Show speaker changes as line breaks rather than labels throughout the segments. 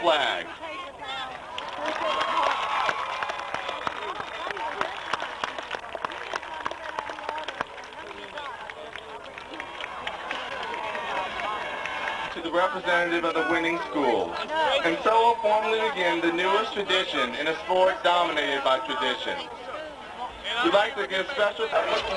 flag. To the representative of the winning school. And so will formally begin the newest tradition in a sport dominated by tradition. We'd like to give special
thanks to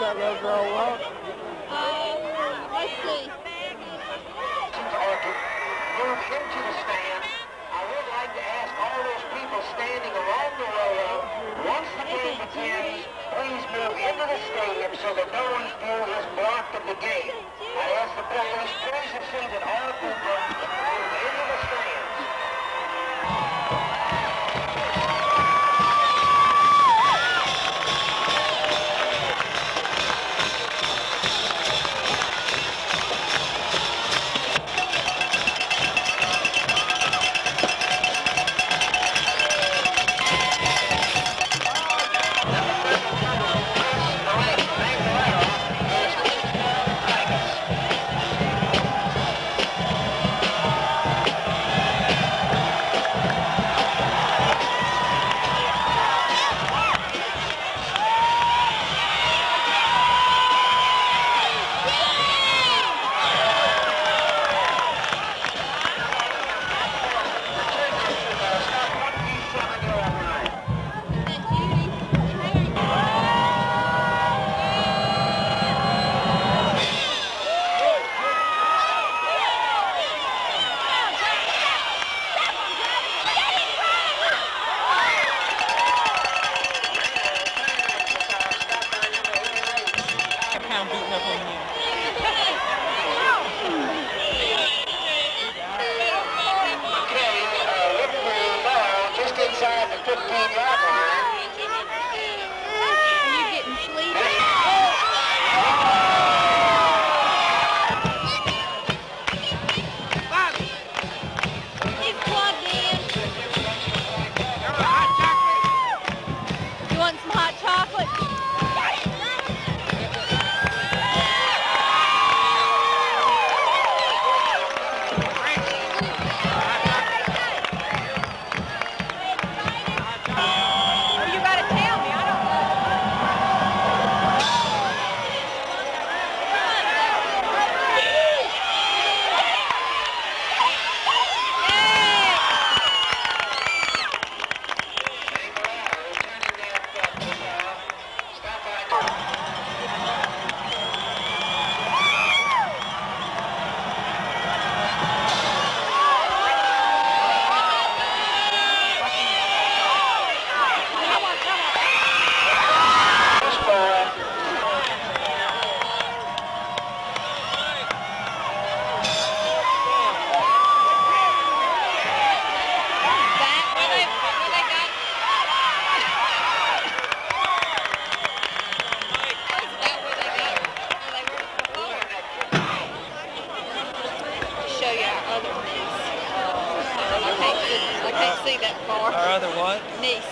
that
little
girl want?
Um, let's see.
Move into the stand all those people standing along the rail, once the game begins, please move into the stadium so that no one's view is blocked at the gate. I ask the
Mês.